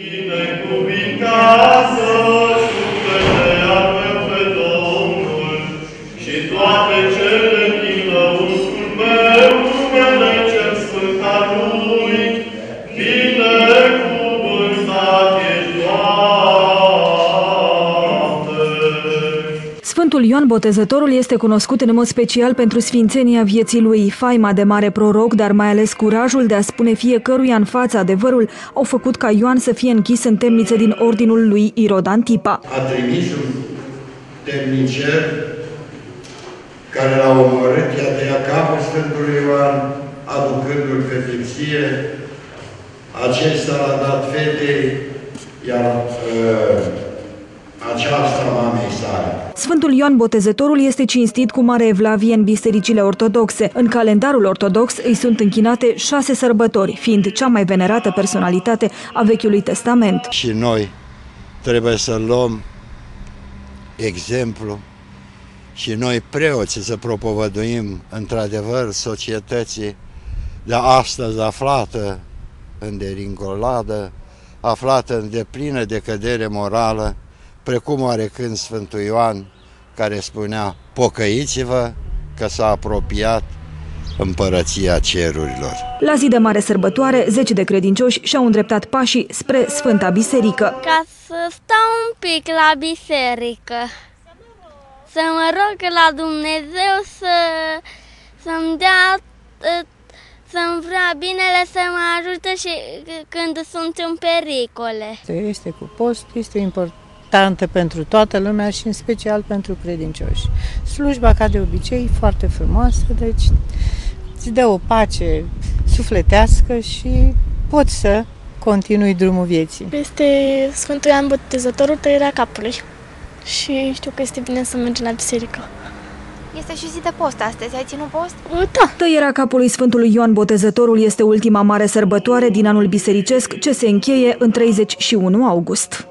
Bine cuvintase Sfântul Ioan Botezătorul este cunoscut în mod special pentru sfințenia vieții lui. Faima de mare proroc, dar mai ales curajul de a spune fiecăruia în fața adevărul, au făcut ca Ioan să fie închis în temniță din ordinul lui Irod Antipa. a trimis un temnicer care l-a omorât, i-a tăiat capul Sfântului Ioan, aducându-l pe tipsie. Acesta l-a dat fetei, iar uh, aceasta mamei sale. Sfântul Ioan Botezătorul este cinstit cu mare evlavie în bisericile ortodoxe. În calendarul ortodox îi sunt închinate șase sărbători, fiind cea mai venerată personalitate a Vechiului Testament. Și noi trebuie să luăm exemplu și noi preoții să propovăduim într-adevăr societății de astăzi aflată în deringoladă, aflată în deplină decădere morală, precum oarecând Sfântul Ioan, care spunea, pocăiți-vă că s-a apropiat împărăția cerurilor. La zi de mare sărbătoare, zeci de credincioși și-au îndreptat pașii spre Sfânta Biserică. Ca să stau un pic la biserică. Să mă rog la Dumnezeu să, să-mi dea, ă, să-mi vrea binele, să mă ajute și când sunt în pericole. Este cu post, este importantă pentru toată lumea și în special pentru credincioși. Slujba, ca de obicei, foarte frumoasă, deci îți dă o pace sufletească și poți să continui drumul vieții. Este Sfântul Ioan Botezătorul tăierea capului. Și știu că este bine să mergem la biserică. Este și zi de post astăzi. Ai ținut post? Da, Tăierea capului Sfântului Ioan Botezătorul este ultima mare sărbătoare din anul bisericesc ce se încheie în 31 august.